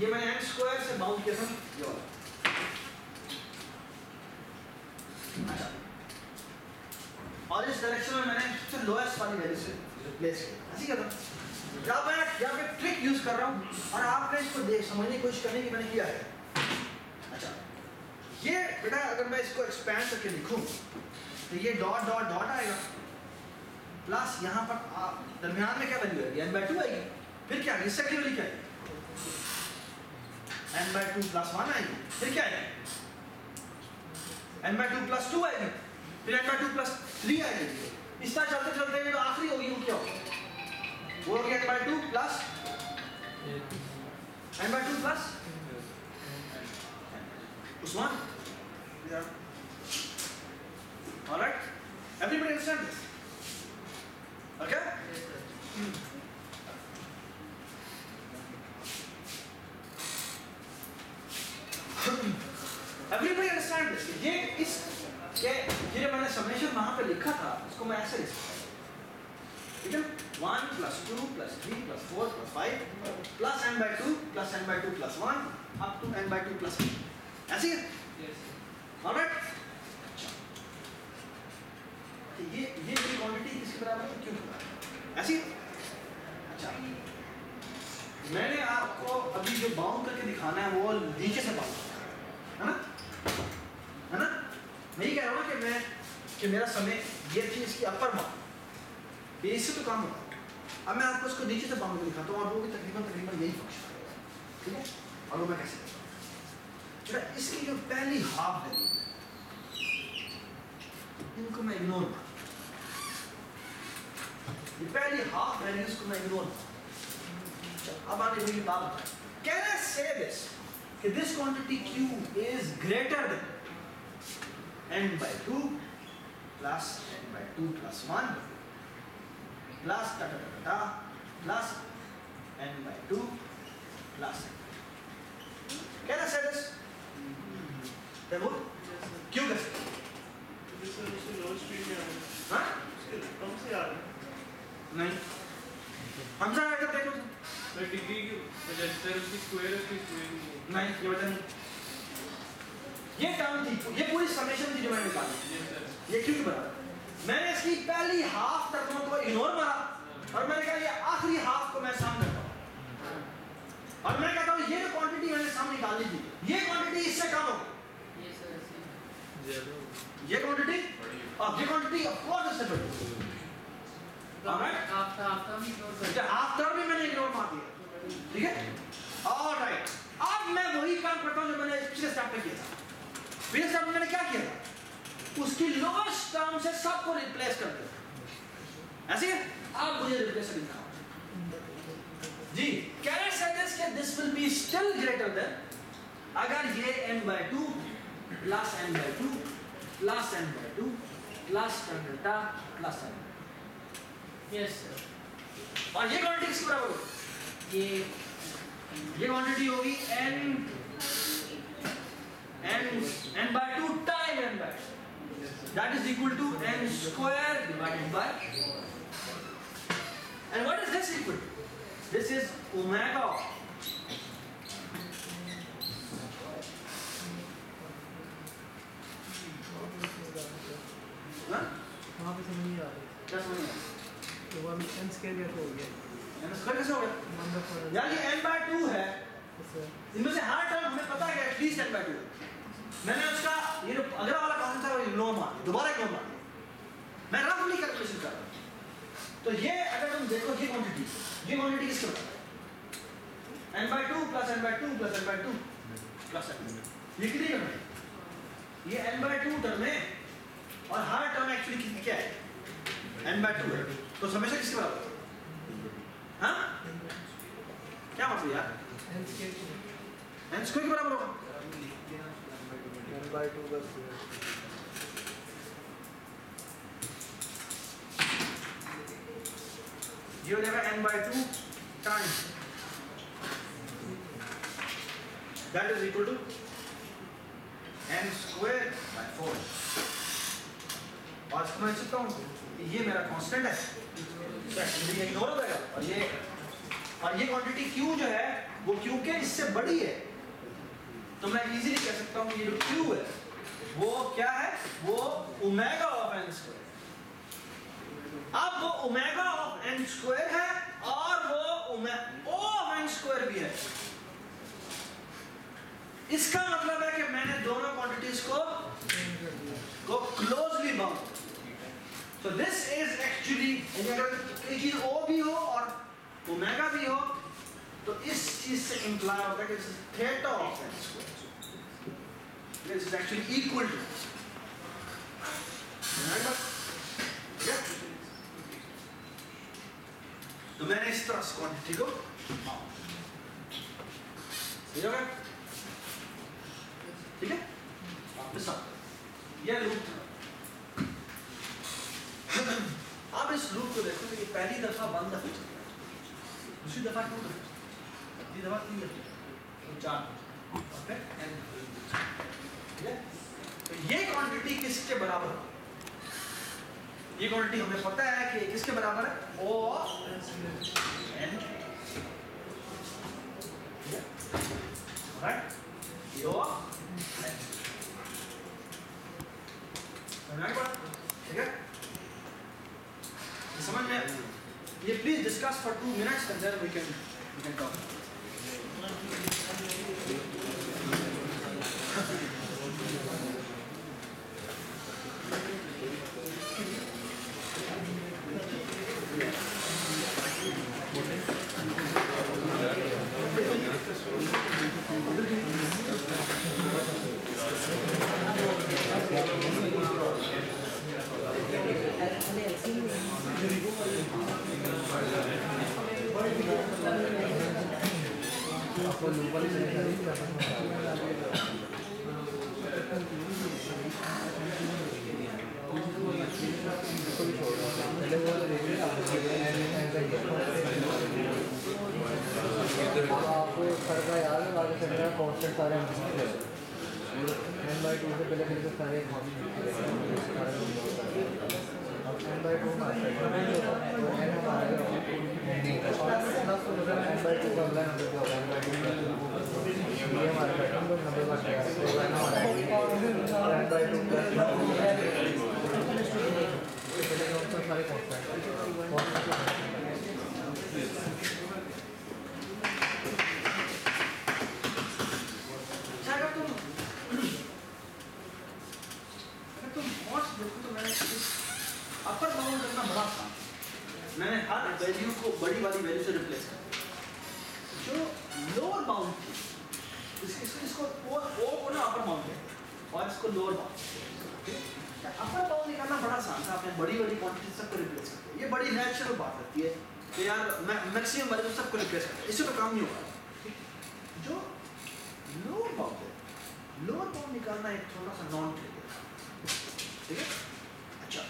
ये मैंने N square से बाउंड किया था ये वाला। अच्छा। और इस डायरेक्शन में मैंने सबसे लोएस्ट वाली वैल्यू से रिप्लेस किया। ऐसी क्या था जब मैं यहाँ पे ट्रिक यूज़ कर रहा हूँ और आपने इसको देख, समझने की कोशिश करने की मैंने किया है। अच्छा। ये बेटा अगर मैं इसको एक्सपैंड करके लिखूँ तो ये डॉट डॉट डॉट आएगा। प्लस यहाँ पर दरमियान में क्या वैल्यू आएगी? एन बाई टू आएगी। फिर क्या आएगी? क्या आएगी? N by two plus one आएगी फिर क्या आएगी N by two plus two आएगी फिर N by two plus three आएगी इस तरह चलते चलते जो आखिरी होगी वो क्या होगी वो होगी N by two plus N by two plus Usman? Yeah. All right. Everybody Everybody understand this? ये इस ये मैंने समेशन वहाँ पे लिखा था उसको मैं ऐसे लिख हूँ। One plus two plus three plus four plus five plus N by two plus N by two plus one up to N by two plus ऐसे ही ऑलराइट ये ये मेरी क्वांटिटी किसके बराबर है? क्यों ऐसी अच्छा। मैंने आपको अभी जो बाउंड करके दिखाना है वो नीचे से बाउंड है ना है ना मैं ये कह रहा हूँ कि मैं कि मेरा समय ये थी इसकी अपर बाउंड ये इससे तो काम होता अब मैं आपको उसको नीचे से बाउंड दिखाता हूँ और वो भी तकरीबन तकरीबन यही फ़ंक्शन ठीक है? और वो मैं कैसे बेटा इसकी जो पहली हाफ़ है, इनको मैं इग्नोर करता हूँ। ये पहली हाफ़ वैल्यूज़ को मैं इग्नोर अब आगे मेरी बात बताएँ। कैन आई से दिस कि this quantity q is greater than n by 2 plus n by 2 plus 1 plus ta ta ta ta plus n by 2 plus can I say this? What? क्यों कर? नहीं हमजा आएगा देखो तुम। डिग्री की register उसकी square उसकी स्क्वायर नहीं ये वजह नहीं ये टर्म थी ये पूरी समेशन थी जो मैंने निकाली सर ये क्यों की बराबर मैंने इसकी पहली हाफ़ टर्मों को इग्नोर मारा और मैंने कहा ये आखिरी हाफ़ को मैं सामने करता हूँ। और मैं कहता हूँ ये जो क्वांटिटी मैंने सामने निकाली थी ये क्वांटिटी इससे कम होगी ये क्वांटिटी अब ये क्वांटिटी ऑफ़ कोर्स इससे बड़ी हाफ़ टर्म भी मैंने इग्नोर मार दिया। ठीक है? ऑलराइट अब मैं वही काम करता हूँ जो मैंने पिछले स्टेप में किया था। पिछले स्टेप में मैंने क्या किया था? उसकी लोएस्ट टर्म से सबको रिप्लेस कर दिया ऐसे? अब मुझे रिप्लेस दिखाओ जी कैन आई से दिस कि this will be still greater than अगर ये n by 2 plus n by 2 plus n by 2 plus tan delta plus n yes sir और ये क्वांटिटी किसके बराबर ये ये क्वांटिटी होगी n n n by 2 time n by 2 that is equal to n square divided by and what is this equal to this is omega हाँ? वहाँ पे समझ नहीं आ रही क्या समझ में तो वन एन स्केयर कैसे हो गया n square कैसे हो गया यार ये n by 2 है इनमें से हर टर्म हमें पता है एटलीस्ट n by 2 है मैंने उसका ये जो अगला वाला कॉन्सेप्ट था वो इग्नोर मार दोबारा इग्नोर मार मैं रफली कैलकुलेशन कर रहा हूँ। तो ये अगर तुम देखो ये क्वांटिटी ये क्वांटिटी किसके बराबर है? N by 2 plus n by 2 plus n by 2 plus n ये कितनी टर्म है? ये n by 2 टर्म है और हर टर्म एक्चुअली कितनी क्या है? N by 2 है। तो हमेशा किसके बराबर है? हाँ क्या मतलब यार? N स्क्वायर के बराबर होगा। वन बाई टू का स्क्वायर ये हो जाएगा n by 2 times. That is equal to n square by 4 और इसको मैं सकता हूँ। ये मेरा कांस्टेंट है। तो ये इग्नोर हो जाएगा। और ये और ये क्वांटिटी Q जो है, वो Q के इससे बड़ी है। तो मैं इजीली कह सकता हूँ ये जो Q है, वो क्या है? वो ओमेगा ऑफ़ एन स्क्वायर अब वो ओमेगा ऑफ़ एन स्क्वायर है और वो ओ ऑफ़ एन स्क्वायर भी है। इसका मतलब है कि मैंने दोनों क्वांटिटीज को को closely bound so this is actually अगर एक चीज़ ओ भी हो और ओमेगा भी हो तो इस चीज़ से इंप्लाई होता है कि theta of n square this is actually equal to तो मैंने इस तरह क्वांटिटी को सही हो ठीक है? वापस ये लूप अब इस लूप को देखो तो ये पहली दफ़ा बंद दफ़ा चल रहा दूसरी दफ़ा दफ़ा तीन दफ़ा। चार। ठीक है तो ये क्वांटिटी किसके बराबर ये क्वांटिटी हमें पता है कि किसके बराबर है? O n right O of ठीक है? समझ में ये please discuss for two minutes and then we can we can talk हम कॉन्स्टेंट सारे एन बाई टू से पहले मेरे सारे अब एन बाई टू एन हमारा एन बाई टू का अगला नंबर क्या होगा एन बाई टू ये हमारे नंबर बन गया एन हमारा एन बाई टू प्लस पहले सारे कॉन्स्टेंट अच्छा अगर तुम अगर तुम मॉड्स देखो तो मैंने इस अपर बाउंड करना बड़ा था मैंने हर वैल्यू को बड़ी वाली वैल्यू से रिप्लेस कर दिया जो लोअर बाउंड थी इस, इस, इसको ओ, ओ को ना अपर बाउंड है और इसको लोअर बाउंड अपर बाउंड निकालना बड़ा आसान था आपने बड़ी बड़ी क्वांटिटी सबको रिप्लेस कर दिया ये बड़ी नेचुरल बात होती है कि यार मैक्सिमम वैल्यू सबको रिप्लेस कर दिया इससे तो काम नहीं होगा जो लोअर बाउंड है लोअर बाउंड निकालना एक थोड़ा सा नॉन ट्रिवियल ठीक है अच्छा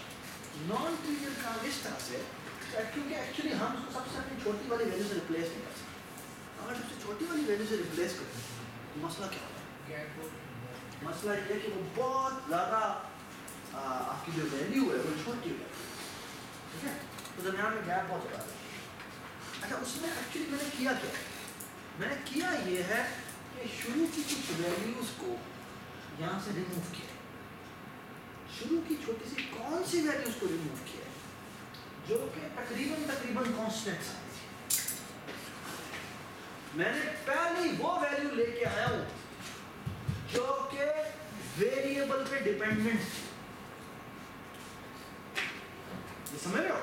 नॉन ट्रिवियल काम इस तरह से क्योंकि एक्चुअली हम उसको सबसे अपनी छोटी वाली वैल्यू से रिप्लेस नहीं कर सकते अगर सबसे छोटी वाली वैल्यू से रिप्लेस करें तो मसला क्या होगा मसला ये है कि वो बहुत ज़्यादा आपकी जो वैल्यू है वो छोटी है ठीक है? तो दरमियान में गैप बहुत ज़्यादा है। अच्छा उसमें एक्चुअली मैंने किया क्या मैंने किया ये है कि शुरू की कुछ वैल्यूज़ को यहाँ से रिमूव किया शुरू की छोटी सी कौन सी वैल्यूज़ को रिमूव किया है? जो कि तकरीबन तकरीबन कांस्टेंट थी। मैंने पहली वो वैल्यू लेके आया हूँ जो कि वेरिएबल पे डिपेंडेंट ये समझ रहे हो?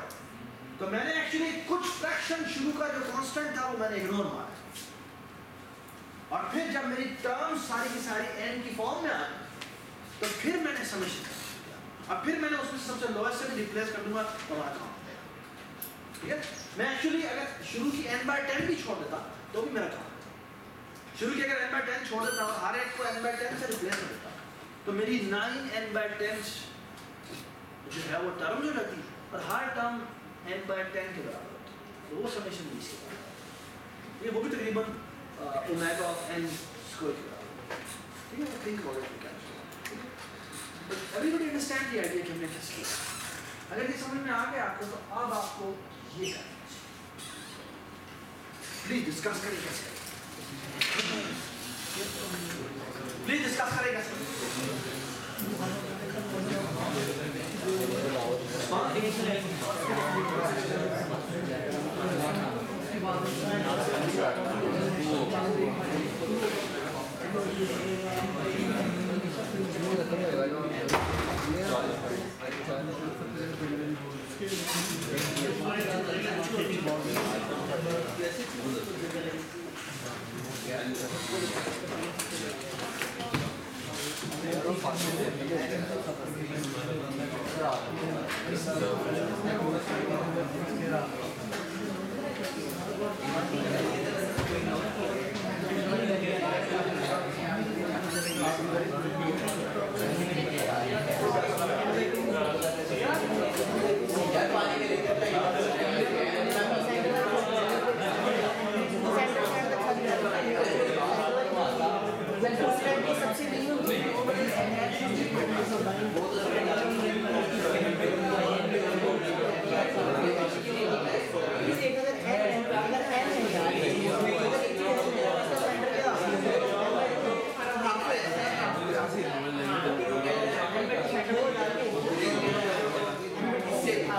तो मैंने एक्चुअली कुछ फ्रैक्शन शुरू का जो कांस्टेंट था वो मैंने इग्नोर मारा। और फिर जब मेरी टर्म सारी की सारी एन की फॉर्म में आ गई तो फिर मैंने समझ और फिर मैंने उसमें सबसे लोएस्ट से भी रिप्लेस कर दूँगा तो हमारा काम ठीक है? मैं एक्चुअली अगर शुरू की एन बाय टेन भी छोड़ देता तो भी मेरा काम शुरू की अगर एन बाय टेन छोड़ देता और हर एक को एन बाय टेन से रिप्लेस कर देता। तो मेरी नाइन एन बाय टेन जो है वो टर्म जो रहती, और हर टर्म एन बाय टेन के बराबर होती। तो वो समेशन बीस के बराबर ये वो भी तकरीबन ओमेगा ऑफ़ एन स्क्वायर के बराबर ठीक है think about it can but everybody understand the idea कि हमने किस किया। अगर ये समझ में आ गया आपको तो अब आपको ये करना प्लीज डिस्कस करें कैसे प्लीज डिस्कस करें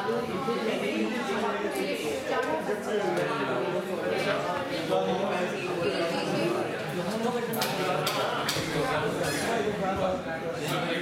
कैसे पागल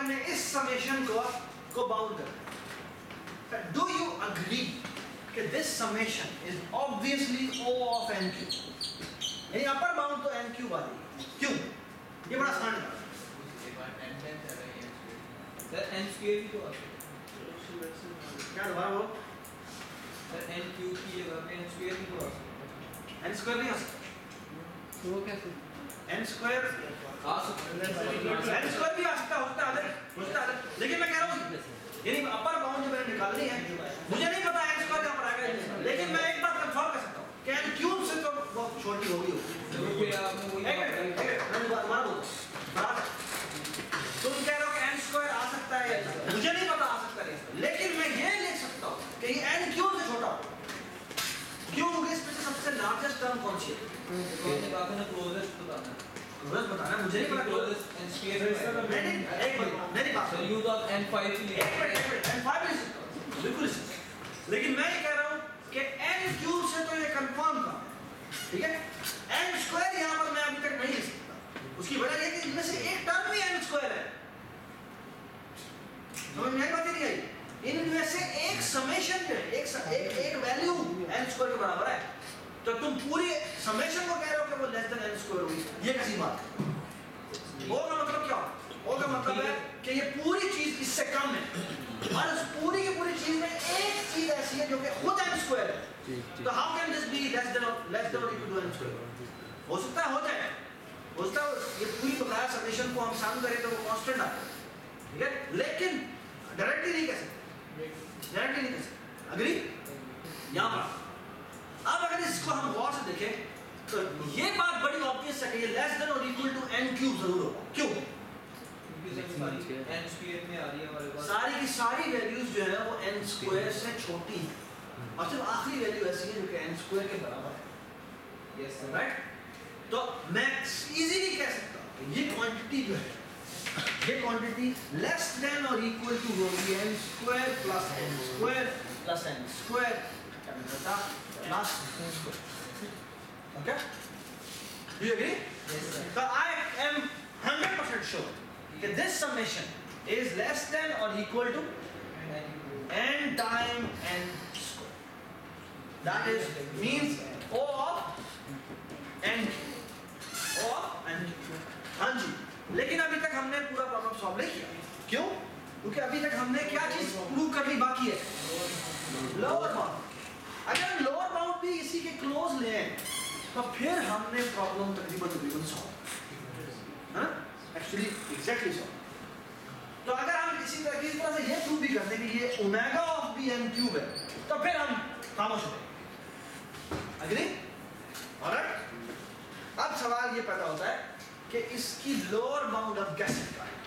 हमने इस समेशन को को बाउंड कर डू यू अग्री कि this summation is obviously O of n cube यानी अपर बाउंड तो क्यूब आ जाएगी क्यों? ये बड़ा आसान है। सर एन स्क्वायर की तो क्या दोबारा बोलो? सर एन क्यूब की जगह पे एन स्क्वायर की तो आ सकता n स्क्वायर नहीं आ सकता। तो वो कैसे? N स्क्वायर मुझे नहीं पता एन स्क्वायर कहाँ पर लेकिन मैं एक बार कंफर्म कर सकता हूँ, कि क्यूब से तो वो छोटी होगी। तुम कह रहे हो कि एन स्क्वायर आ सकता है, मुझे नहीं पता, आ सकता है लेकिन मैं ये लिख सकता हूँ कि एन क्यूब से छोटा क्यों होगा, इसमें सबसे लार्जेस्ट टर्म कौन सी है? क्लोजेस्ट बताना बस बताना मुझे नहीं पता क्लोजेस्ट एंड स्क्वायर नहीं नहीं एक मिनट मेरी बात सुनो यूज़ ऑफ़ n5 के लिए। एक मिनट एक मिनट एन इज़ बिल्कुल लेकिन मैं ये कह रहा हूँ कि एन क्यूब से तो ये कंफर्म था ठीक है? एन स्क्वायर यहाँ पर मैं अभी तक नहीं लिख सकता। उसकी वजह ये कि इनमें से एक टर्म ही एन स्क्वायर है। समझ में आई बात नहीं आई? इनमें से एक समेशन है एक एक एक वैल्यू एन स्क्वायर के बराबर है। तो तुम पूरी समेशन को कह रहे हो कि वो लेस देन एन स्क्वायर होगी ये कैसी बात है? वो का मतलब क्या? वो का मतलब है कि ये पूरी चीज़ इससे कम है। और उस पूरी की पूरी चीज़ में एक चीज़ ऐसी है जो कि खुद एन स्क्वायर है। तो how can this be less than less than और इक्वल टू एन स्क्वायर हो सकता है हो जाए। हो सकता है ये पूरी बकाया समेशन को हम सम करें तो वो कांस्टेंट आता है ठीक है? लेकिन डायरेक्टली नहीं कह सकते। डायरेक्टली नहीं कह सकते। अग्री यहाँ पर। अब अगर इसको हम गौर से देखें तो ये बात बड़ी ऑब्वियस है कि ये लेस देन और इक्वल टू एन क्यूब ज़रूर होगा। क्यों? n स्क्वायर में आ रही है हमारे पास। सारी की सारी वैल्यूज़ जो है वो एन स्क्वायर से छोटी है। और सिर्फ़ आखिरी वैल्यू ऐसी है जो कि एन स्क्वायर के बराबर है। यस सर राइट तो मैं इजीली कह सकता हूँ कि ये क्वांटिटी जो है ये क्वांटिटी लेस देन और इक्वल टू होगी n square plus n square plus n square plus okay Do you agree? Yes sir So I am 100% sure that this summation is less than or equal to n time n square. That is means O of n O of n हाँ जी लेकिन अभी तक हमने पूरा problem solve नहीं किया क्यों क्योंकि अभी तक हमने क्या चीज़ प्रूव करनी बाकी है लोअर बाउंड अगर हम लोअर भी इसी के क्लोज ले तो फिर हमने प्रॉब्लम तकरीबन तकरीबन सॉल्व एक्चुअली एग्जैक्टली सॉल्व तो अगर हम इसी तरह इस तरह से ये प्रूव भी करते कि ये omega of b n cube है तो फिर हम खामोश हो अग्री ऑलराइट अब सवाल ये पैदा होता है कि इसकी लोअर बाउंड ऑफ़ कैसे निकालें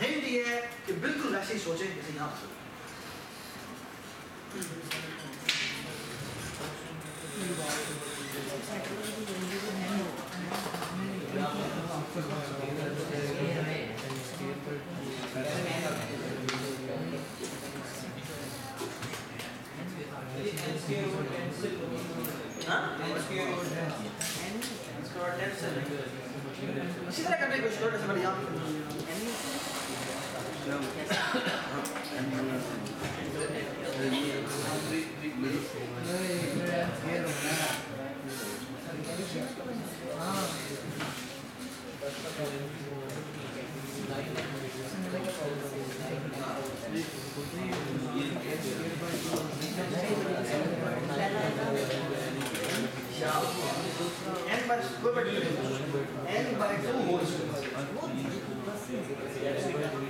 हिंट ये है कि बिल्कुल वैसे ही सोचें, जैसे यहाँ पर ये n स्क्वायर ओवर 10 से हाँ? n स्क्वायर ओवर 10 इसको और 10 से लेंगे। इसी तरह करने की कोशिश करो जैसे मैंने यहाँ पे n by go back to n by 2 whole square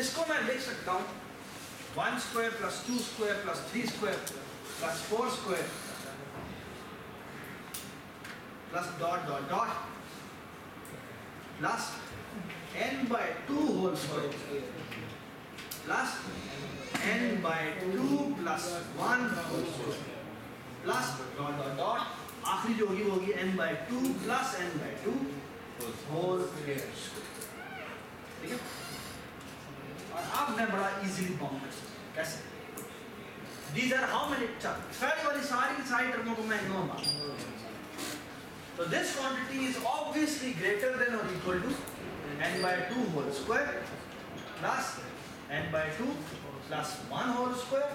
इसको मैं लिख सकता हूँ। One square plus two square plus three square plus four square plus dot dot dot plus n by two whole square plus n by two plus one whole square plus dot dot dot आखिरी जो होगी वो होगी n by two plus n by two whole square ठीक है और अब मैं बड़ा इजीली बाउंड कर सकता हूँ कैसे दीज आर हाउ मेनी पहली वाली सारी सारी टर्मों को मैं इग्नोर मारूँगा So this quantity is obviously greater than or equal to n by 2 whole square plus n by 2 plus 1 whole square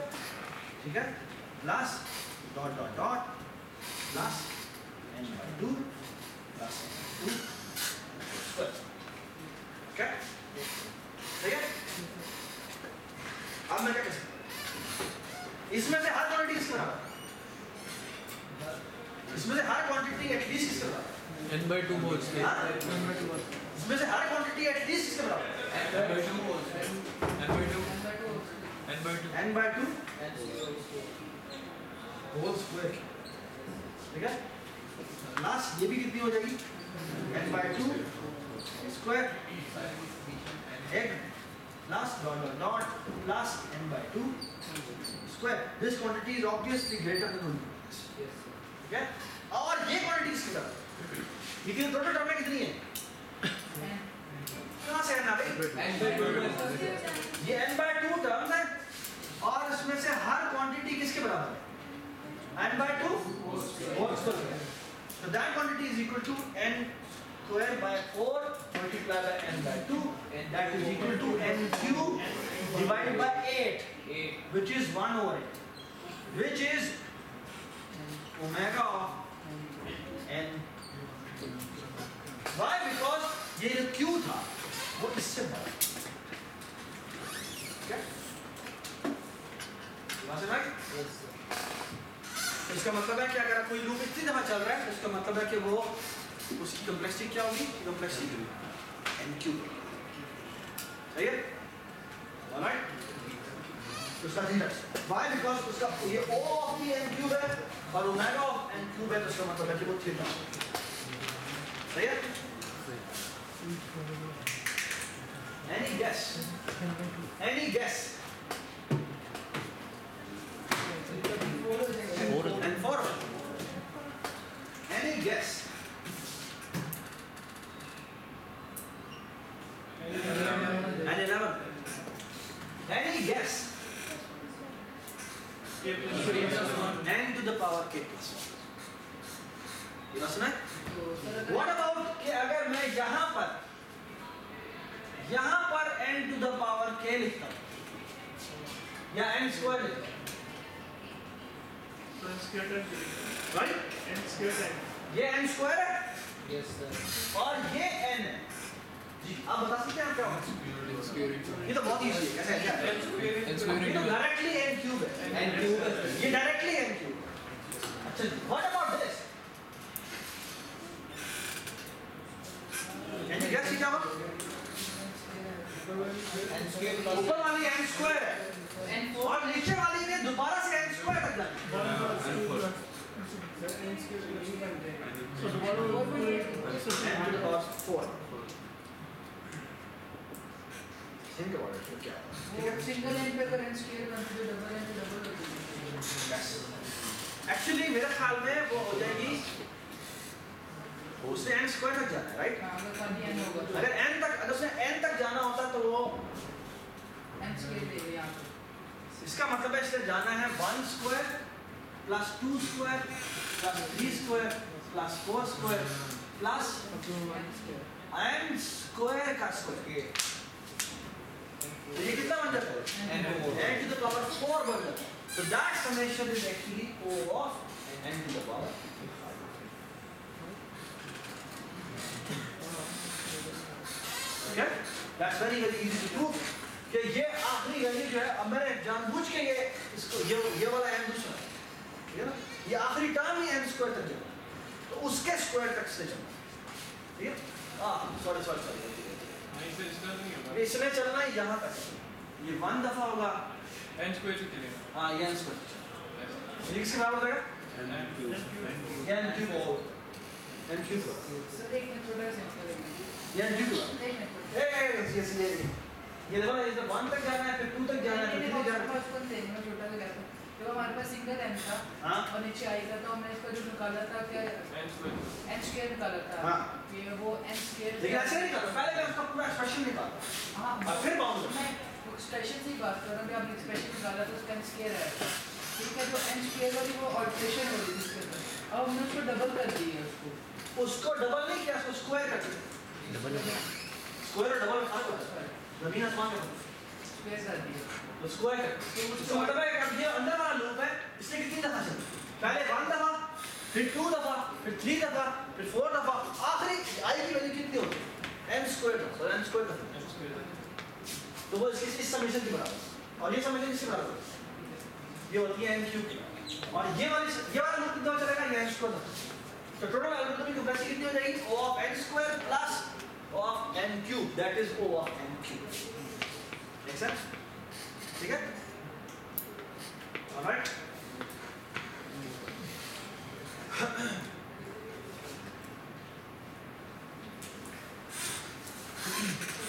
ठीक है plus dot dot dot plus n by 2 plus n by 2 square. Okay? ठीक है? अब मैं क्या कर? सकता इसमें से हर क्वांटिटी किसके बराबर इसमें से हर क्वांटिटी एटलीस्ट किसके बराबर n by 2 whole square हाँ? इसमें से हर क्वांटिटी एटलीस्ट किसके बराबर n by 2 whole square n by 2 n by 2 n by 2 n square. Whole square ठीक है? लास्ट ये भी कितनी हो जाएगी? N by 2 square egg last dot dot dot plus n by 2 square. This quantity is obviously greater than 1 ठीक है? और ये क्वांटिटी इसकी तरफ़ कितनी टोटल टर्म कितनी है? कहाँ से है ना भाई ये n by 2 टर्म्स है और इसमें से हर क्वांटिटी किसके बराबर है? n by 2 whole square so that quantity is equal to n square by 4 multiplied by n by 2 and that is equal to n cube divided by 8 8 which is 1 over 8 which is omega of n why because ये जो q था वो इससे बड़ा ठीक है समझ में आई? तो इसका मतलब है कि अगर कोई लूप इतनी दफ़ा चल रहा है तो इसका मतलब है कि वो उसकी कम्प्लेक्सिटी क्या होगी? कम्प्लेक्सिटी एन क्यूब सही है? उसका उसका ये ऑफ़ एन क्यूब है और ओमेगा ऑफ़ एन क्यूब है तो मतलब है कि वो थीटा सही है and four. Any guess? And eleven. Any guess? N to the power k plus one. ये सुना है? What about कि अगर मैं यहाँ पर यहाँ पर n to the power k लिखता हूँ या n square लिखता हूँ right? ये n स्क्वायर है yes sir और ये n है जी आप बता सकते हैं क्या होगा ये तो बहुत इजी है कैसे क्या है? ये तो डायरेक्टली n क्यूब है n cube है sir. ये डायरेक्टली n क्यूब है अच्छा what about this can you guess क्या होगा n square plus ऊपर वाली n स्क्वायर है और नीचे वाली ने दोबारा से n स्क्वायर तक जाना है n to the power 4 think about it क्या है सिंगल एंड पे अगर एन स्क्वायर बनती तो डबल एंड डबल एक्चुअली मेरे ख्याल में वो हो जाएगी। उसने n स्क्वायर तक जाना है राइट हाँ अगर एन तो। तक अगर उसने n तक जाना होता तो वो एन इसका मतलब है इसने जाना है one square plus two square plus three square plus four square plus n square का स्क्वायर तो ये कितना बन जाता है? N to the power 4 बन जाता है। so that summation is actually O of n to the power okay? That's very very easy to prove. कि ये आखिरी वैल्यू जो है अब मैंने जानबूझ के ये इसको ये ये वाला n दूसरा ठीक है ना? ये आखिरी टर्म ही n स्क्वायर तक जाना। तो उसके स्क्वायर तक से चलना ठीक है? हाँ सॉरी सॉरी सॉरी इसमें चलना है यहाँ तक ये वन दफ़ा होगा। हाँ n स्क्वायर ये किसके बराबर ये n cube n cube sir एक मिनट छोटा सा करेंगे ये n क्यूब एक मिनट ए ए ये ये देखो ना इधर वन तक जाना है फिर टू तक जाना है फिर थ्री जाना है। बचपन छोटा सा गया था जब हमारे पास सिंगल एन था हाँ। और नीचे आई था तो हमने इसका जो निकाला था क्या? एन स्क्वायर निकाला था। हाँ। ये वो एन स्क्वायर लेकिन ऐसे नहीं करना पहले मैं उसका पूरा एक्सप्रेशन निकालता हाँ और फिर बाउंड मैं एक्सप्रेशन से ही बात कर रहा हूँ कि आपने एक्सप्रेशन निकाला तो उसका एन स्क्वायर है। ठीक जो एन स्क्वायर वाली वो ऑल्ट्रेशन हो रही थी इसके अंदर। अब हमने उसको डबल कर दिया उसको। उसको डबल नहीं किया उसको स्क्वायर कर दिया। डबल स्क्वायर और डबल में फ़र्क होता है ज़मीन आसमान का स्क्वायर कर दिया। तो स्क्वायर कर मतलब है कि अब अंदर वाला लूप है इसने कितनी दफ़ा चला? पहले वन दफ़ा फिर टू दफ़ा फिर थ्री दफ़ा फिर फोर दफ़ा। आखिरी आई की वैल्यू कितनी होती एन स्क्वायर और एन स्क्वायर तो वो इसकी इस समीशन के बराबर। और ये समीशन किसके बराबर? है? ये होती है एमक्यू की और ये वाली ये वाला लूप कितना चलेगा? ये एन स्क्वायर तो टोटल एल्गोरिथमिक कैपेसिटी कितनी हो जाएगी? O of n square plus O of n cube that is O of n cube ठीक है ठीक है? Alright Thank you.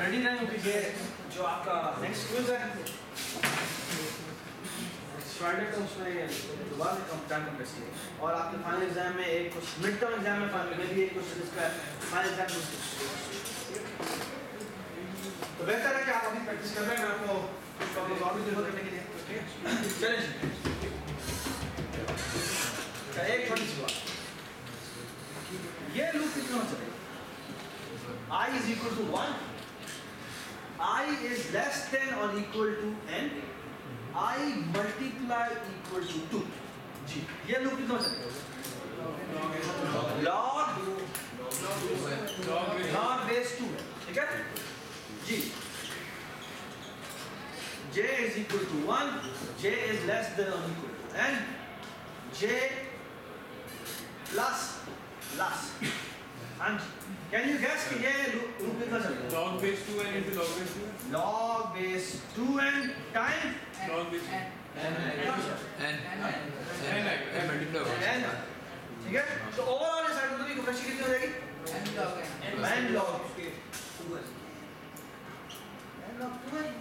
रेडी रहें क्योंकि ये जो आपका नेक्स्ट क्विज है? फ्राइडे को उसमें दोबारा कम टाइम कम किया और आपके फाइनल एग्ज़ाम में एक कुछ मिड टर्म एग्ज़ाम में फाइनल में भी एक कुछ इसका फाइनल एग्ज़ाम तो बेहतर है कि आप अभी प्रैक्टिस कर रहे हैं आपको प्रॉब्लम और भी डिलीवर करने के लिए चलें अच्छा, एक छोटी सी बात। ये लूप कितना चलेगा? I is equal to 1 i is less than or equal to n i multiply equal to 2 जी ये लूप कितना चलेगा log log base 2 है ठीक है जी j is equal to 1 j is less than or equal to n j plus plus and can you guess कि ये loop loop कितना चलेगा log base 2n into log base 2 log base 2n time. Log base And- n and- n. Multiply होगा n. ठीक है? तो overall इस side की कैपेसिटी कितनी हो जाएगी? And log n. n log. उसके टू n log 2n वही-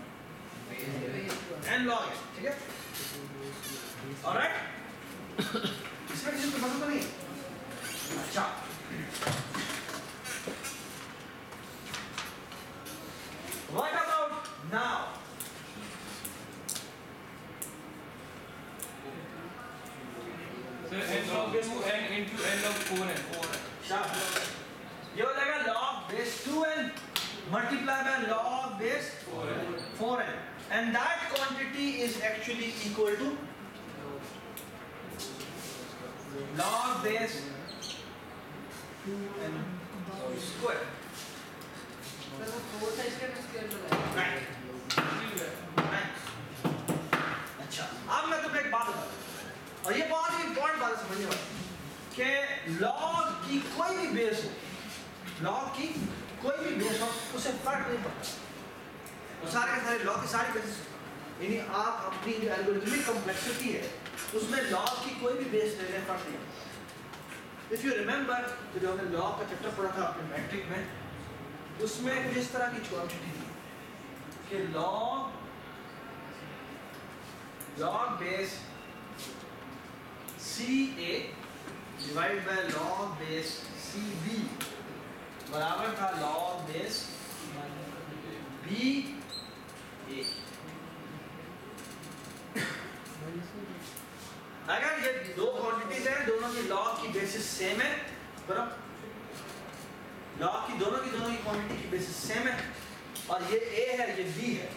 वही है two है। n log ठीक है? ऑलराइट इसमें किसी को पसंद तो नहीं अच्छा। What about now? so n log 2n into n log 4n 4n शाबाश। ये हो जाएगा log base 2n multiply by log base 4n 4n and that quantity is actually equal to log base 2n square sir वो four था इसलिए मैं square लगाया। right right अच्छा अब मैं तुम्हें एक बात बताता और ये बहुत ही इंपॉर्टेंट बात समझने वाली। कि log की कोई भी बेस हो log की कोई भी बेस हो, उसे फ़र्क नहीं पड़ता। वो सारे के सारे लॉ की सारी बेसिस यानी आप अपनी जो एल्गोरिथमिक कॉम्प्लेक्सिटी है, उसमें लॉ की कोई भी बेस ले लें फ़र्क नहीं इफ़ यू रिमेंबर जो हमने लॉ का चैप्टर पढ़ा था, अपने मैट्रिक में उसमें इस तरह की क्वांटिटी थी कि log log base c a divide by log base c b बराबर था लॉग बेस बी ए अगर ये दो क्वांटिटीज हैं, दोनों की लॉग की बेसिस सेम है, बराबर। लॉग की दोनों की दोनों की क्वांटिटी की बेसिस सेम है। और ये ए है, ये बी है।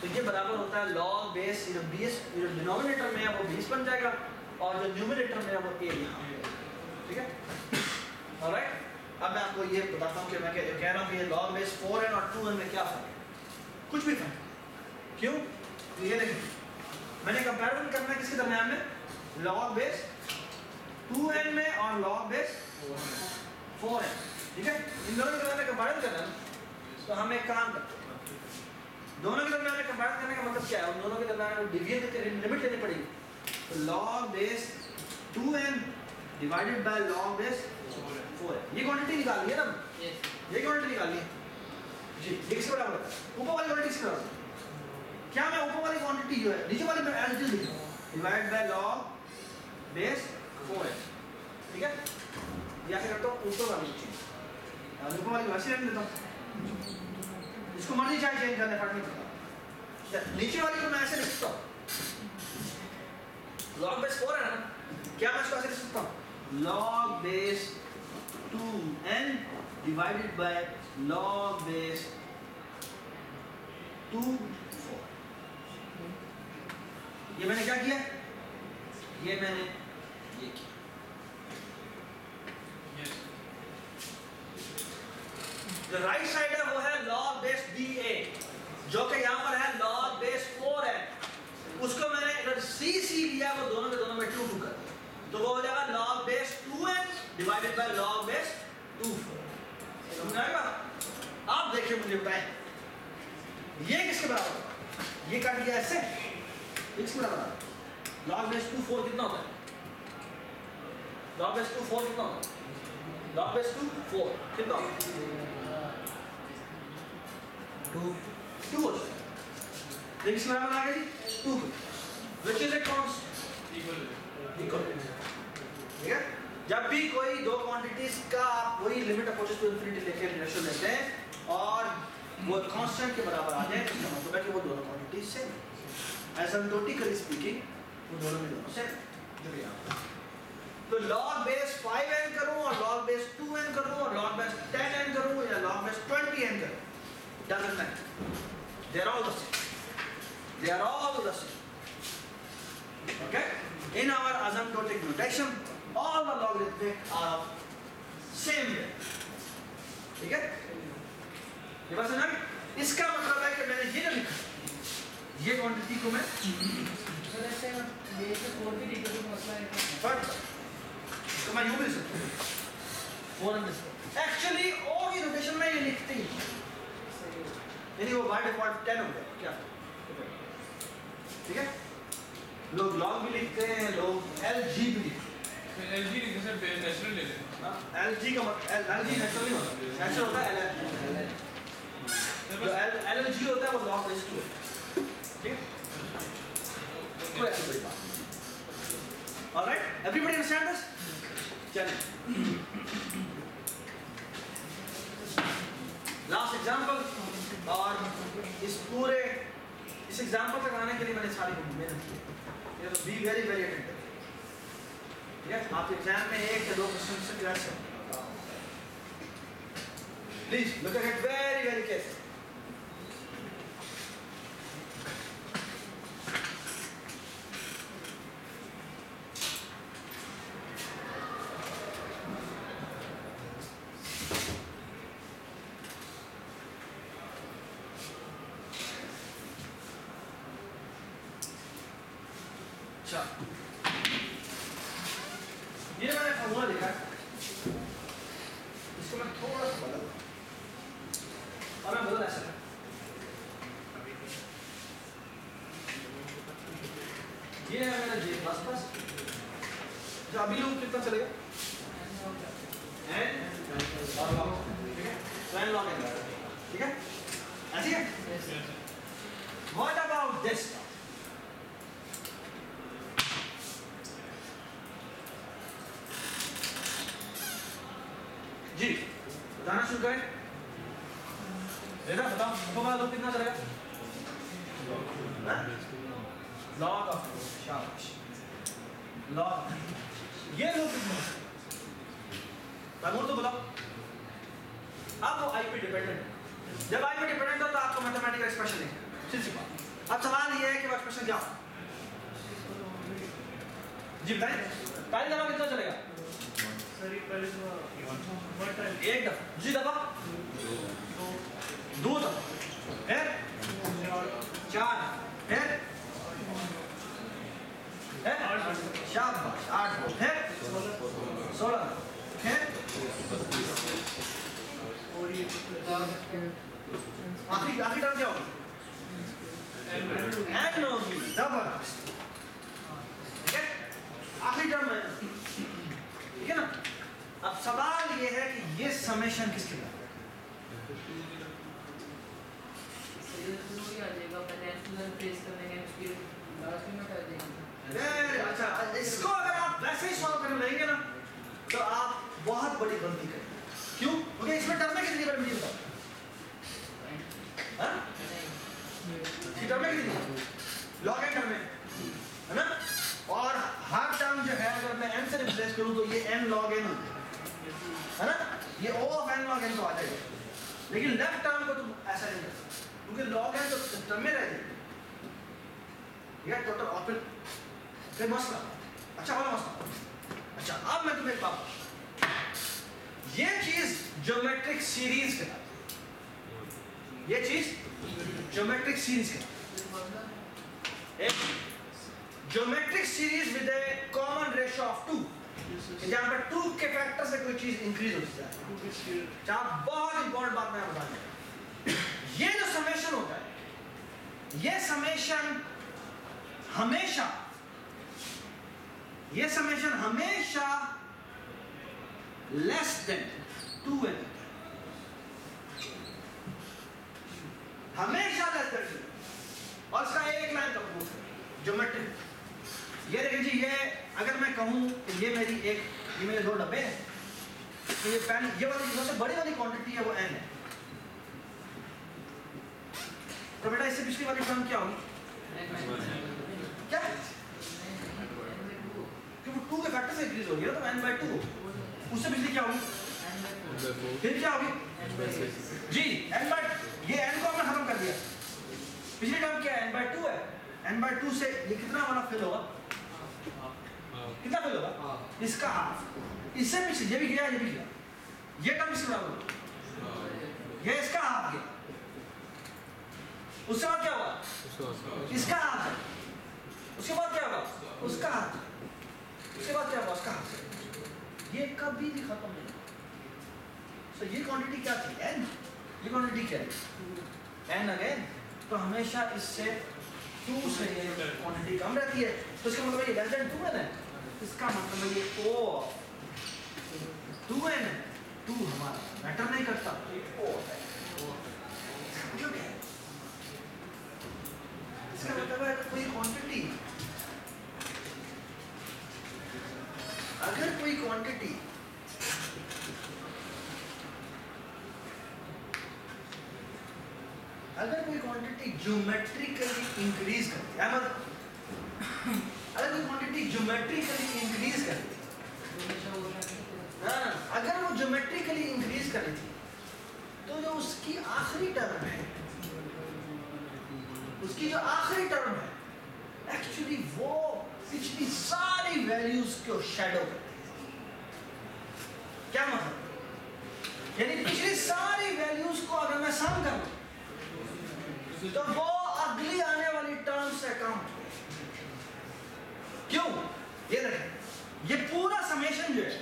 तो ये बराबर होता है लॉग बेस जो बीस जो डिनोमिनेटर में है, वो बीस बन जाएगा। और जो न्यूमिनेटर में है, वो ए यहाँ ठीक है? ऑलराइट अब मैं आपको ये बताता हूँ कि मैं कह रहा हूँ कि ये लॉग बेस फोर एन और टू एन में क्या फ़र्क है। कुछ भी फ़र्क क्यों? तो ये देखिए। मैंने कंपैरिजन करना है किसके दरमियान में? लॉग बेस टू एन में और लॉग बेस फोर एन ठीक है? इन दोनों के दरमियान कंपैरिजन करना है तो हम एक काम करते हैं। दोनों के दरमियान कंपैरिजन करने का मतलब क्या है? उन दोनों के दरमियान डिवीज़न की लिमिट लेनी पड़ेगी। तो log base 2n divided by log base 4n ये क्वांटिटी निकाली है ना. ये क्वांटिटी निकाली है। जी ये किसके बराबर है। ऊपर वाली क्वांटिटी किसके है? क्या मैं ऊपर वाली क्वांटिटी जो है नीचे वाली मैं एज इट इज़ लिख? Divide by log base 4n ठीक है? या फिर करता हूँ ऊपर वाली। मर्ज़ी चाहे चेंज करने फ़र्क नहीं नीचे वाली को मैं ऐसे लिख सकता log बेस 4 है ना क्या मैं इसको ऐसे लिख सकता log base 2n divided by log base 2 4 ये मैंने क्या किया? ये मैंने ये किया yes जो राइट साइड है, वो है log बेस बी ए जो कि यहाँ पर है log बेस 4 है उसको मैंने अगर सी सी लिया, वो दोनों के दोनों में टू टू कर तो वो हो जाएगा log base 2n divided by log base 2 समझ आएगा आप देखिए मुझे बताएँ। ये किसके बराबर ये काट दिया ऐसे किसके बराबर log बेस 2 4 कितना होता है? log बेस 2 4 कितना होता है? log बेस 2 4 कितना होता है टू टू हो जाएगा देखिए इसमें बना इज़ इक्वल ठीक है जब भी कोई दो क्वांटिटीज का आप वही लिमिट अप्रोचेस टू इंफिनिटी लेके रेशियो लेते हैं और वो कांस्टेंट के बराबर आ जाए इसका मतलब है कि वो दोनों क्वांटिटीज सेम एसिम्प्टोटिकली स्पीकिंग वो दोनों में दोनों सेम तो log बेस 5n करूँ और log बेस 2n करूँ और log बेस 10n करूँ या log बेस 20n करूँ। Doesn't matter they are all the same they are all the same okay in our asymptotic notation all the logarithmic are of same way ठीक है ये बात समझ इसका मतलब है कि मैंने ये जो लिखा ये क्वांटिटी को मैं सर ऐसे ये तो कोड भी लिखो तो मसला है बट तो मैं यूँ भी सकता हूँ एक्चुअली ओ की नोटेशन में ये लिखते ही यानी वो बाय डिफ़ॉल्ट टेन हो गया क्या? ठीक है? लोग लॉग भी लिखते हैं लोग एल जी भी लिखते एलजी लिखे सर नेचुरल ले लें हैं। एल जी का मतलब एल जी नेचुरल नहीं होता। नेचुरल होता है एल एल जो एल एल जी होता है वो लॉग बेस टू ठीक है? कोई ऐसी बड़ी बात ऑलराइट एवरीबॉडी अंडरस्टैंड दिस चलिए। लास्ट एग्जांपल और इस पूरे, इस एग्ज़ाम्पल तक आने के लिए मैंने सारी मेहनत की ये तो बी वेरी वेरी अटेंटिव ठीक है? आप एग्ज़ाम में एक या दो क्वेश्चन से clear please look at very very careful अच्छा ये मैंने फॉर्मूला लिखा है इसको मैं थोड़ा सा बदल और मैं बदल ऐसा ये है मेरा जे प्लस प्लस जो अभी लोग कितना चलेगा एन और लॉग ठीक है तो एन लॉग एन ठीक है ऐसी है व्हाट अबाउट दिस जी बताना शुरू करें बेटा बताओ तो बाद लोग कितना चलेगा लॉग ऑफ़ शाबाश लॉग ये लोग कितना तैमूर तो बताओ अब वो आईपी डिपेंडेंट जब आईपी डिपेंडेंट हो तो आपको मैथमेटिकल एक्सप्रेशन लिखना सीधी सी बात अब सवाल ये है कि वो एक्सप्रेशन क्या हो जी बताएँ पहली दफ़ा कितना चलेगा सर ये पहले तो वन टाइम एक दफ़ा दूसरी दफ़ा दो दफ़ा फिर चार फिर फिर शाबाश आठ फिर सोलह फिर और ये आखिरी आखिरी टर्म क्या होगी एन होगी ज़बरदस्त ठीक है आखिरी टर्म है ठीक है ना अब सवाल ये है कि ये समेशन किसके बराबर है ज़रूरी आ जाएगा पहले एक्सप्लेन फेस करने के उसके लास्ट में कर देंगे वेरी अच्छा इसको अगर आप वैसे ही सॉल्व करने लगेंगे ना तो आप बड़ी गलती करेंगे क्यों? क्योंकि इसमें टर्म कितनी बार मुझे बताओ? टर्म कितनी लॉग एन टर्म है ना? और हर टर्म जो है, अगर मैं n से रिप्लेस करूँ तो ये n log n हो। ना? ये o of n log n तो आ जाएगा। लेकिन लेफ़्ट टर्म को तुम ऐसा नहीं कर सकते। क्योंकि log n तो सिस्टम में रह जाएगी। टोटल और फिर मसला अच्छा वाला मसला अच्छा अब मैं तुम्हें एक बात। ये चीज़ ज्योमेट्रिक सीरीज़ कहलाती है। ये चीज़ ज्योमेट्रिक सीरीज़ कहलाती है। एक geometric series with a common ratio of two जहाँ पर टू के फैक्टर से कोई चीज़ इंक्रीज होती जाए जहाँ बहुत इंपॉर्टेंट बात मैं बता ये जो समेशन होता है, ये समेशन हमेशा, ये समेशन हमेशा less than to another. हमेशा लेस देन और उसका एक लाइन तो प्रूफ है ज्योमेट्री ये देखिए जी, ये अगर मैं कहूँ कि ये मेरी एक, ये मेरे दो डब्बे हैं तो ये पेन ये वाली, सबसे बड़ी वाली क्वांटिटी है वो एन है. तो बेटा इससे पिछली वाली टर्म क्या होगी? क्या? क्योंकि टू के फैक्टर से इंक्रीज हो गया तो एन बाई टू होगी उससे पिछली क्या होगी फिर क्या होगी जी एन बाय ये एन को हमने खत्म कर दिया। पिछली टर्म क्या एन बाय टू है। एन बाय टू से ये कितना वाला फिल होगा? कितना फिल होगा? इसका हाफ़ इससे पिछले ये भी गया ये भी गया ये टर्म इसके बराबर ये इसका हाफ़ गया उसके बाद क्या होगा? इसका हाफ़ उसके बाद क्या होगा? उसका हाथ उसके बाद क्या होगा? उसका हाथ ये कभी भी खत्म नहीं so, ये क्वांटिटी क्या थी? एन ये क्वांटिटी क्या है एन अगेन तो हमेशा इससे टू से ये क्वांटिटी कम रहती है। तो इसका मतलब ये लेस देन टू एन है। इसका मतलब ये ओ टू एन है। टू हमारा मैटर नहीं करता। ये ओ है? इसका मतलब है कोई क्वांटिटी अगर कोई क्वांटिटी अगर कोई क्वांटिटी ज्योमेट्रिकली इंक्रीज करती है अगर कोई क्वांटिटी ज्योमेट्रिकली इंक्रीज करती है अगर वो ज्योमेट्रिकली इंक्रीज कर थी तो जो उसकी आखिरी टर्म है, उसकी जो आखिरी टर्म है एक्चुअली वो पिछली सारी वैल्यूज़ को शेडो करती क्या मतलब? यानी पिछली सारी वैल्यूज़ को अगर मैं सम करूँ तो वो अगली आने वाली टर्म से कम क्यों? ये देखें, ये पूरा समेशन जो है,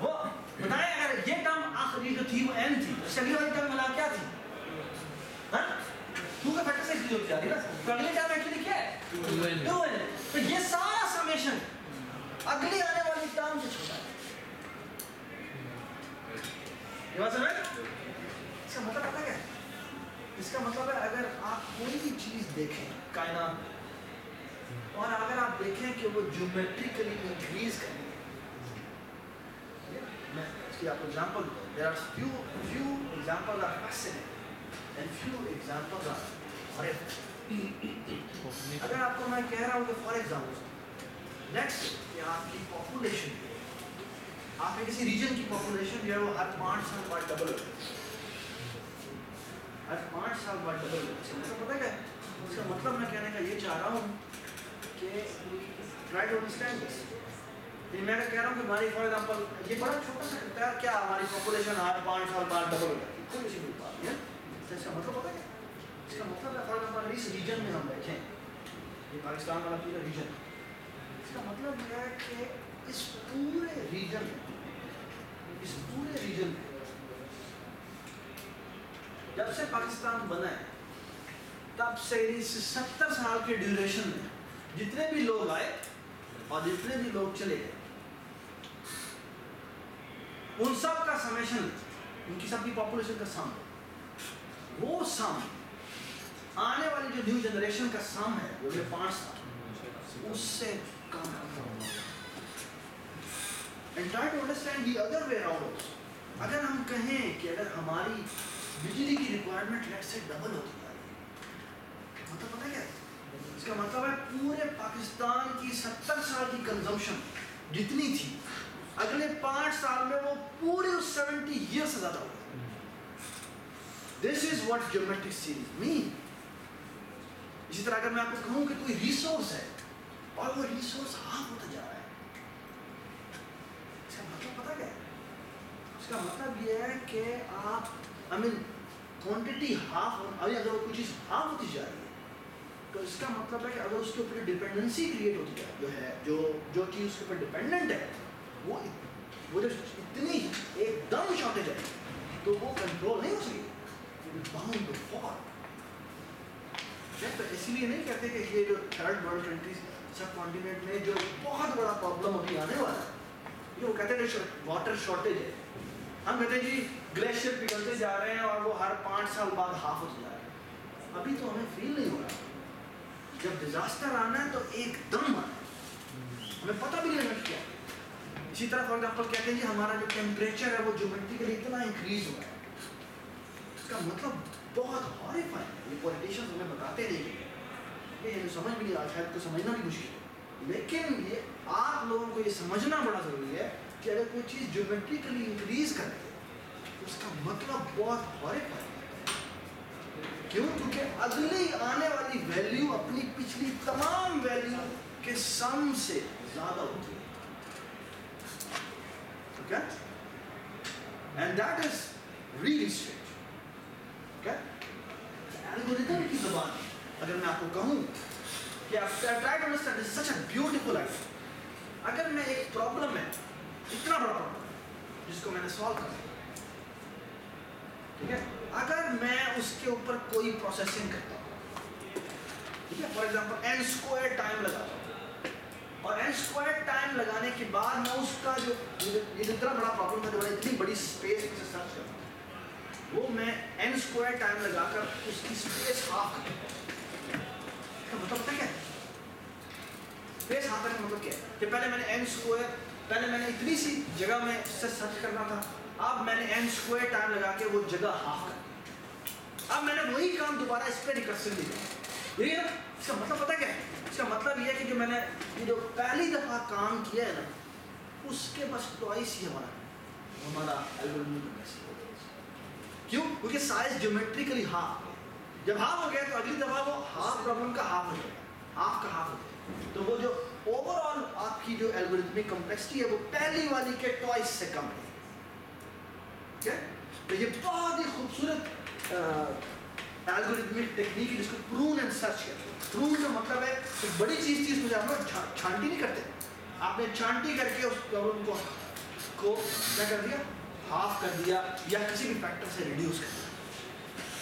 वो बताएँ अगर ये टर्म आखिरी जो थी, वो एन थी उससे अगली वाली टर्म मिला क्या थी? टू का फैक्टर से होती जा रही ना? तो अगली टर्म एक्चुअली क्या है? तो ये सारा समेशन अगली आने वाली टर्म से छोटा है। ये बात समझ? इसका मतलब पता क्या इसका मतलब है अगर आप कोई भी चीज़ देखें कायनात और अगर आप देखें कि वो ज्योमेट्रिकली इंक्रीज कर मैं इसकी आपको example there are few few examples are fascinating and few examples are horrible अगर आपको मैं कह रहा हूँ कि फॉर एग्जांपल नेक्स्ट कि आपकी पॉपुलेशन आपके किसी रीजन की पॉपुलेशन जो है वो हर पाँच साल बाद डबल हो। हर पाँच साल बाद डबल हो। इसका मतलब पता क्या इसका मतलब मैं कहने का ये चाह रहा हूँ कि ट्राई टू अंडरस्टैंड दिस मैं कह रहा हूँ कि हमारी फॉर एग्जांपल ये बड़ा छोटा सा है, क्या हमारी पॉपुलेशन हर पाँच साल बाद डबल हो जाती है? कोई भी बात नहीं है। तो इसका मतलब पता क्या इसका मतलब है फॉर एग्जांपल इस रीजन में हम बैठे ये पाकिस्तान वाला पूरा रीजन इसका मतलब यह है कि इस पूरे रीजन इस पूरे रीजन जब से पाकिस्तान बना है तब से इस सत्तर साल के ड्यूरेशन में जितने भी लोग आए, और जितने भी लोग चले गए उन सब का समेशन उनकी सबकी पॉपुलेशन का सम वो सम आने वाली जो न्यू जनरेशन का सम है, वो जो पाँच साल, उससे कम and try to understand the other way around अगर हम कहें कि अगर हमारी बिजली की रिक्वायरमेंट लेट से डबल होती जा रही है मतलब पता क्या इसका मतलब है पूरे पाकिस्तान की सत्तर साल की कंजम्पशन जितनी थी, अगले पाँच साल में वो पूरे उस सेवेंटी ईयर से ज़्यादा होगा this is what geometric series mean इसी तरह अगर मैं आपको कहूँ कि कोई रिसोर्स है, और वो रिसोर्स हाफ़ होता जा रहा है। इसका मतलब पता क्या है? इसका मतलब ये है कि आप आई मीन क्वांटिटी हाफ़ अभी अगर कोई चीज़ हाफ़ होती जा रही है तो इसका मतलब है कि अगर उसके ऊपर डिपेंडेंसी क्रिएट होती जाए जो है, जो जो चीज़ उसके ऊपर डिपेंडेंट है, वो वो जो इतनी एकदम शॉर्टेज है तो वो कंट्रोल नहीं हो सकेगी बाउंड टू फॉल तो इसीलिए नहीं कहते कि ये जो थर्ड वर्ल्ड कंट्रीज़ सब कॉन्टिनेंट में जो बहुत बड़ा प्रॉब्लम अभी आने वाला है। ये वो कहते हैं वाटर शॉर्टेज है। हम कहते हैं जी ग्लेशियर पिघलते जा रहे हैं और वो हर पाँच साल बाद हाफ़ होते जा रहे हैं। अभी तो हमें फील नहीं हो रहा। जब डिजास्टर आना है तो एकदम आना हमें पता भी नहीं लगता क्या। इसी तरह फॉर एग्जांपल कहते हैं कि हमारा जो टेम्परेचर है वो ज्योमेट्रिकली इतना इंक्रीज हुआ है। इसका मतलब बहुत हॉरिफाइंग है। ये पॉलिटिशियंस हमें बताते नहीं ये ये समझ भी नहीं आता शायद तो समझना भी मुश्किल है। लेकिन ये आप लोगों को ये समझना बड़ा ज़रूरी है कि अगर कोई चीज़ ज्योमेट्रिकली इंक्रीज कर है तो उसका मतलब बहुत हॉरिफाइंग है। क्यों? क्योंकि अगली आने वाली वैल्यू अपनी पिछली तमाम वैल्यू के सम से ज़्यादा होती है। Okay? And that is really strange. Okay? Algorithm की जबान। अगर मैं आपको कहूँ कि आप try to understand this is such a beautiful अगर मैं एक प्रॉब्लम है, इतना बड़ा प्रॉब्लम जिसको मैंने सॉल्व कर ठीक है? अगर मैं उसके ऊपर कोई प्रोसेसिंग करता ठीक है? For example n square time लगाता हूँ। और एन स्क्वायर टाइम लगाने के बाद मैं उसका जो, ये जितना बड़ा प्रॉब्लम है, जो इतनी बड़ी स्पेस में सर्च करता वो मैं एन स्क्वायर टाइम लगाकर उसकी स्पेस हाफ़ कर हूँ। मतलब पता क्या? स्पेस हाफ़ करने का मतलब क्या? है कि पहले मैंने एन स्क्वायर पहले मैंने इतनी सी जगह में सर्च करना था, अब मैंने एन स्क्वायर टाइम लगा के वो जगह हाफ़ कर। अब मैंने वही काम दोबारा इस पर रिकर्सिवली किया। यही है ना इसका मतलब पता क्या है? इसका मतलब ये है कि जो मैंने ये जो पहली दफ़ा काम किया है ना, उसके बस ट्वाइस ही हमारा हमारा एल्गोरिथम क्यों? क्योंकि साइज़ ज्योमेट्रिकली हाफ़ जब हाफ़ हो गया तो अगली दफ़ा वो हाफ़ प्रॉब्लम का हाफ़ हो जाएगा। हाफ़ का हाफ़ हो जाएगा। तो वो जो ओवरऑल आपकी जो एल्गोरिथमिक कम्प्लेक्सिटी है, वो पहली वाली के ट्वाइस से कम है। ठीक है? तो ये बहुत ही खूबसूरत एल्गोरिथमिक टेक्निक है, जिसको प्रून एंड सर्च हैं। प्रून का मतलब है, एक बड़ी चीज़ उसमें हम लोग छांटी नहीं करते। आपने छांटी करके उस प्रॉब्लम को क्या कर दिया? हाफ़ कर दिया या किसी भी फैक्टर से रिड्यूस कर दिया।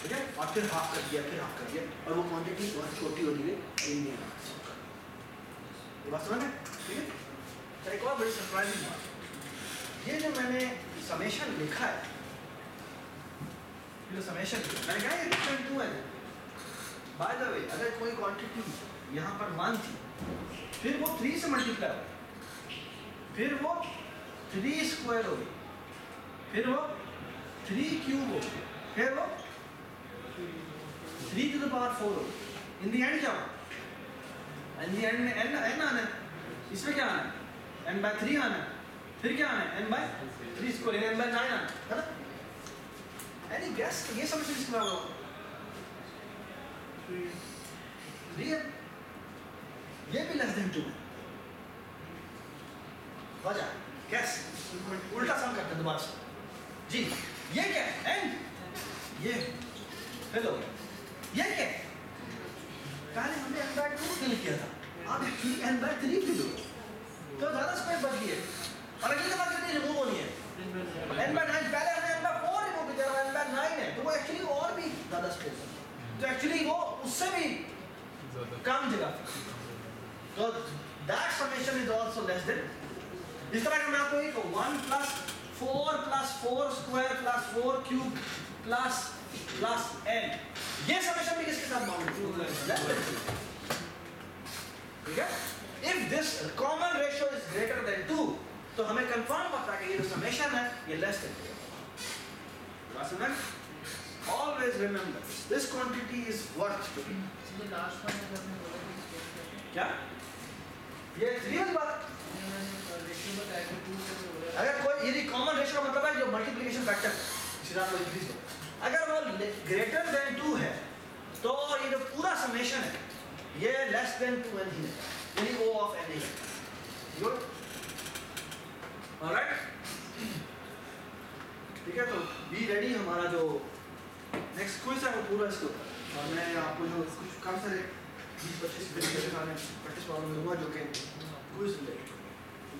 ठीक है? और फिर हाफ़ कर दिया, फिर हाफ़ कर दिया। और वो क्वांटिटी बहुत छोटी होती गई इंडियन ये बात समझ में ठीक है? एक और बड़ी सरप्राइजिंग बात। ये जो मैंने समेशन लिखा है जो समेशन मैंने कहा ये डिफरेंट टू है। बाय द वे अगर कोई क्वांटिटी यहाँ पर वन थी, फिर वो थ्री से मल्टीप्लाई हो फिर वो थ्री स्क्वायर हो गई। फिर वो थ्री क्यूब हो फिर वो three to the power four हो इन दी एंड क्या हो इन दी एंड में एन एन आना है। इसमें क्या आना है? एन बाय थ्री आना है। फिर क्या आना है? N by three square n by nine आना है। ना? एनी गेस ये समझ किसके बारे में रियल ये भी लेस देन टू है। वजह कैस उल्टा सम करते हैं दोबारा जी, ये क्या है? ये हो गया ये क्या है? पहले हमने एन बाय टू फिल किया था। अब actually n by three fill हो तो ज़्यादा स्पेस बच गई है। और अगली दफ़ा कितनी रिमूव होनी है? एन बाय नाइन पहले हमने एन बाय फोर रिमूव किया था एन बाय नाइन है। तो वो एक्चुअली और भी ज़्यादा स्पेस है। तो एक्चुअली वो उससे भी कम जगह तो that summation is also less than इस तरह का मैं आपको एक 1 plus 4 plus 4 square plus 4 cube plus plus n. ये समेशन भी किसके साथ बाउंड है? ठीक है? If this common ratio is greater than 2 तो हमें कंफर्म पता है कि ये जो समेशन है ये लेस देन 2 बात समझ always remember this quantity is worth to be क्या? ये रियल बात हो है अगर कोई यदि कॉमन रेशियो का मतलब है जो मल्टीप्लिकेशन फैक्टर सीधा को इंक्रीज हो अगर वो ग्रेटर देन टू है तो ये जो पूरा समेशन है ये लेस देन टू एन ही है यानी ओ ऑफ़ एन ही है गुड ऑलराइट ठीक है तो बी रेडी हमारा जो नेक्स्ट क्विज है वो पूरा इसके ऊपर और मैं आपको जो कुछ कम सारे बीस पच्चीस तरीके से सारे प्रैक्टिस प्रॉब्लम दूँगा जो कि क्विज रिलेटेड है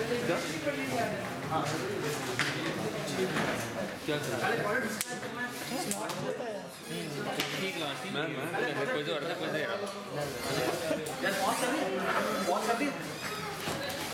क्या? ठीक है मैं मैं पैसे पैसे दे